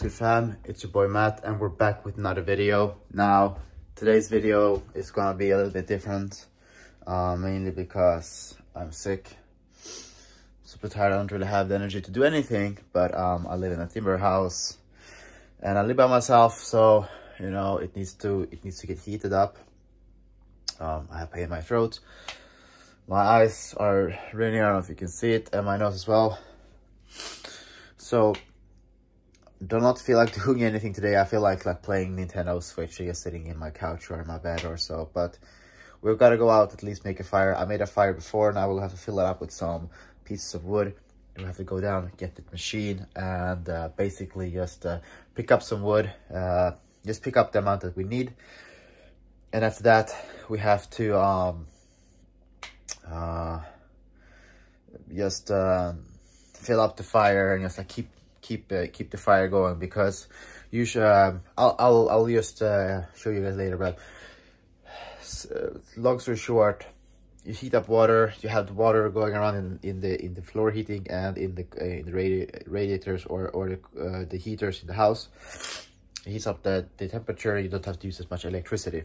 good fam, it's your boy Matt and we're back with another video. Now, today's video is gonna be a little bit different, uh, mainly because I'm sick. Super tired, I don't really have the energy to do anything, but um, I live in a timber house and I live by myself, so, you know, it needs to, it needs to get heated up. Um, I have pain in my throat. My eyes are raining, I don't know if you can see it, and my nose as well. So, do not feel like doing anything today. I feel like like playing Nintendo Switch or just sitting in my couch or in my bed or so. But we've got to go out, at least make a fire. I made a fire before, now we'll have to fill it up with some pieces of wood. We have to go down, get the machine, and uh, basically just uh, pick up some wood. Uh, just pick up the amount that we need. And after that, we have to um, uh, just um, fill up the fire and just like keep keep uh, keep the fire going because usually um, I'll, I'll I'll just uh, show you guys later but uh, long story short. You heat up water you have the water going around in, in the in the floor heating and in the uh, in the radi radiators or or the, uh, the heaters in the house. It heats up the the temperature you don't have to use as much electricity.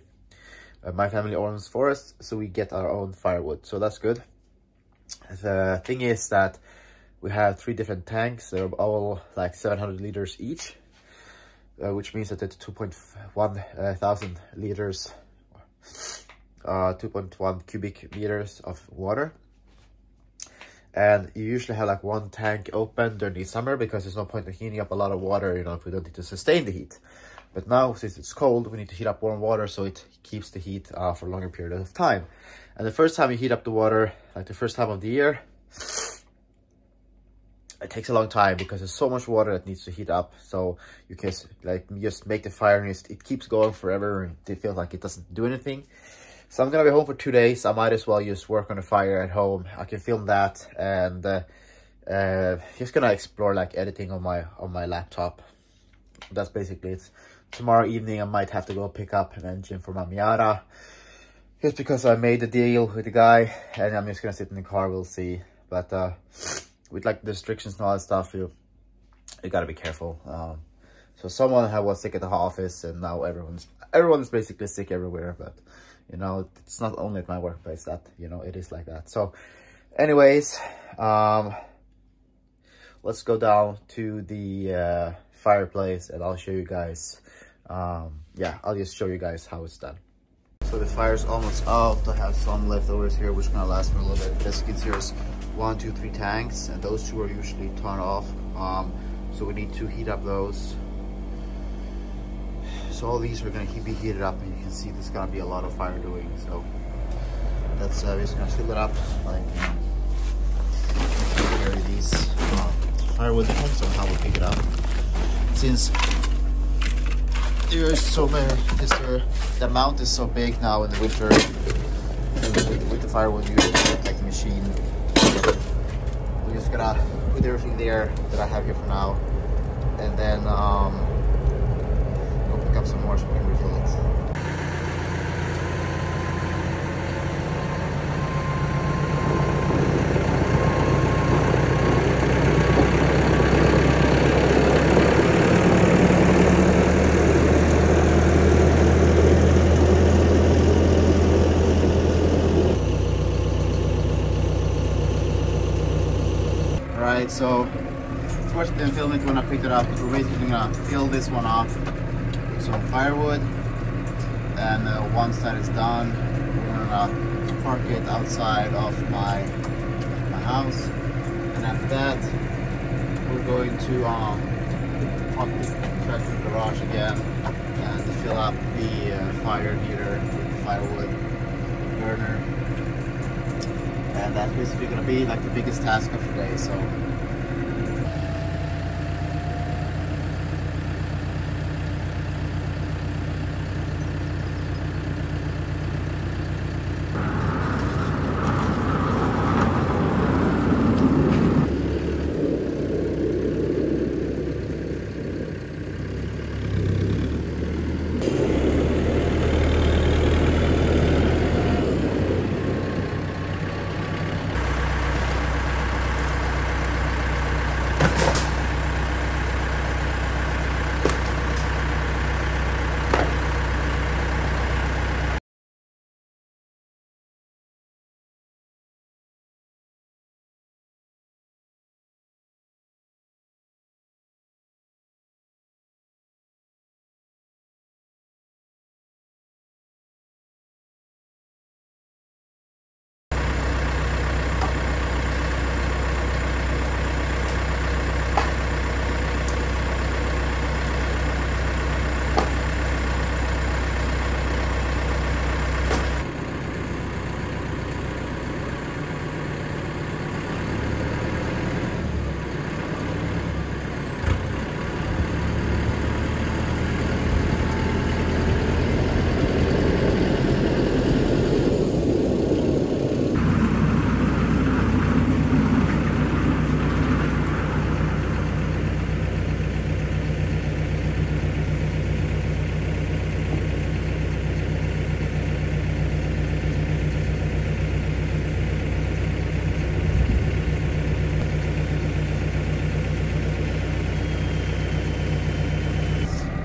Uh, my family owns forest so we get our own firewood so that's good. The thing is that we have three different tanks. They're all like 700 liters each uh, which means that it's 2.1 uh, thousand liters uh 2.1 cubic meters of water. And you usually have like one tank open during the summer because there's no point in heating up a lot of water you know if we don't need to sustain the heat. But now since it's cold we need to heat up warm water so it keeps the heat uh, for a longer period of time. And the first time you heat up the water like the first time of the year it takes a long time because there's so much water that needs to heat up. So you can like just make the fire and it keeps going forever and it feels like it doesn't do anything. So i'm gonna be home for two days. I might as well just work on the fire at home. I can film that and uh, uh just gonna explore like editing on my on my laptop. That's basically it. Tomorrow evening i might have to go pick up an engine for my miata just because i made the deal with the guy and i'm just gonna sit in the car. We'll see. But uh with like the restrictions and all that stuff, you you gotta be careful. Um, so someone was sick at the office, and now everyone's everyone's basically sick everywhere. But you know, it's not only at my workplace that you know it is like that. So, anyways, um, let's go down to the uh, fireplace, and I'll show you guys. Um, yeah, I'll just show you guys how it's done. So the fire's almost out. I have some leftovers here, which gonna last me a little bit. As you can see, one, two, three tanks, and those two are usually turned off. Um, so we need to heat up those. So all these are gonna be heated up, and you can see there's gonna be a lot of fire doing. So that's uh, just gonna fill it up like carry these um, firewood on how we pick it up. Since there's so many, there, the amount is so big now in the winter with, the firewood you like the machine we're just gonna put everything there that I have here for now and then um, go pick up some more so we can refill it. So first didn't film it when I picked it up. We're basically gonna fill this one up with some firewood. And uh, once that is done, we're gonna park it outside of my my house. And after that, we're going to um, park the tractor garage again and fill up the uh, fire heater with the firewood burner and that's basically gonna be like the biggest task of the day so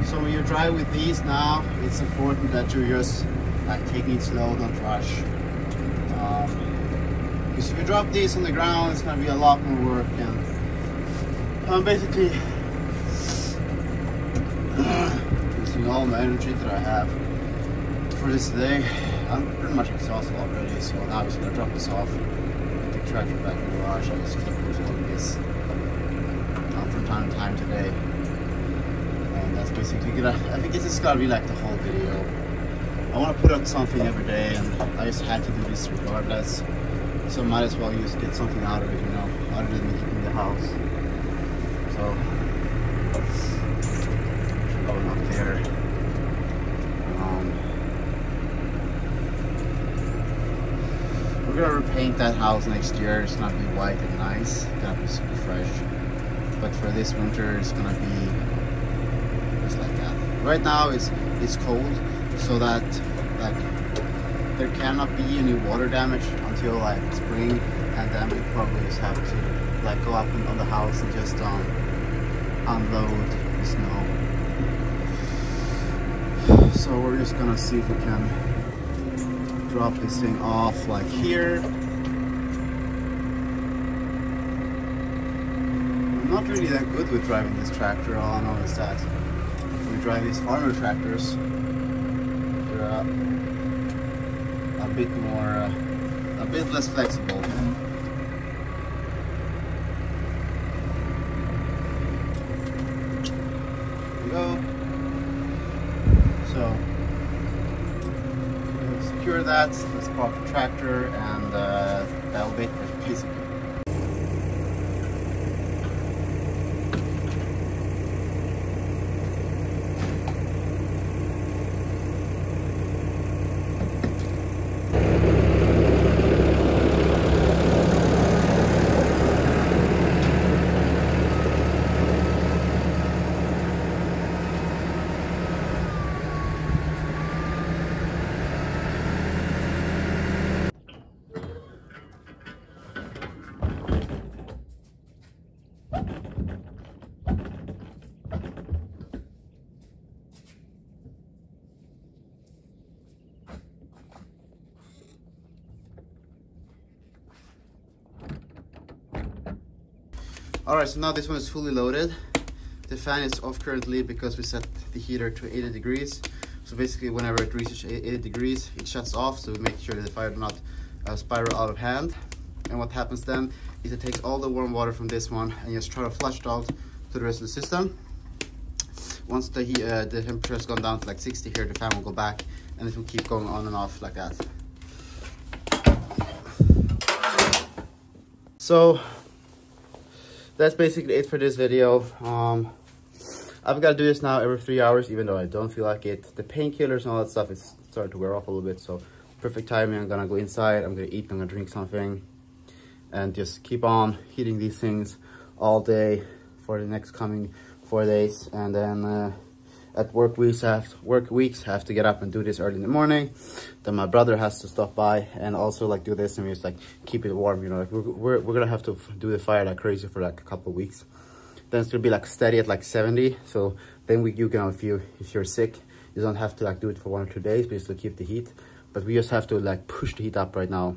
So when you drive with these now, it's important that you just like taking it slow, don't rush. Um, because if you drop these on the ground, it's gonna be a lot more work and I'm basically using all my energy that I have for this day. I'm pretty much exhausted already, so now I'm just gonna drop this off, take tractor back in the garage, and just keep this um, from time to time today. That's basically gonna, I think this is gonna be like the whole video. I wanna put up something every day and I just had to do this regardless. So might as well just get something out of it, you know, other than keeping the house. So, going up there. Um, we're gonna repaint that house next year. It's gonna be white and nice. It's gonna be super fresh. But for this winter, it's gonna be just. Right now, it's it's cold, so that like there cannot be any water damage until like spring, and then we probably just have to like go up on the house and just um unload the snow. So we're just gonna see if we can drop this thing off like here. I'm not really that good with driving this tractor. All I know is that drive these farmer tractors, they're uh, a bit more, uh, a bit less flexible. We go. So secure that. Let's park the tractor and uh, that'll be basically. All right, so now this one is fully loaded. The fan is off currently because we set the heater to 80 degrees. So basically whenever it reaches 80 degrees, it shuts off. So we make sure that the fire does not uh, spiral out of hand. And what happens then is it takes all the warm water from this one and just try to flush it out to the rest of the system. Once the, uh, the temperature has gone down to like 60 here, the fan will go back and it will keep going on and off like that. So that's basically it for this video. Um, I've got to do this now every three hours, even though I don't feel like it. The painkillers and all that stuff is starting to wear off a little bit, so perfect timing. I'm gonna go inside, I'm gonna eat, I'm gonna drink something, and just keep on heating these things all day for the next coming four days. And then uh, at work weeks, have work weeks, have to get up and do this early in the morning. Then my brother has to stop by and also like do this and we just like keep it warm. You know, like we're we're, we're gonna have to do the fire like crazy for like a couple weeks. Then it's gonna be like steady at like 70. So then we you can if you if you're sick, you don't have to like do it for one or two days, but just to keep the heat. But we just have to like push the heat up right now.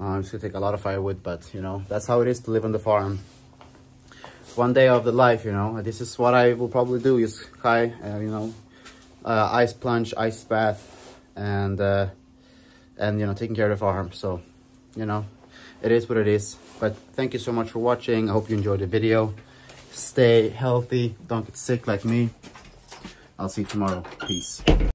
Uh, it's gonna take a lot of firewood, but you know that's how it is to live on the farm one day of the life, you know. This is what I will probably do is high, uh, you know, uh, ice plunge, ice bath, and, uh, and, you know, taking care of the farm. So, you know, it is what it is. But thank you so much for watching. I hope you enjoyed the video. Stay healthy. Don't get sick like me. I'll see you tomorrow. Peace.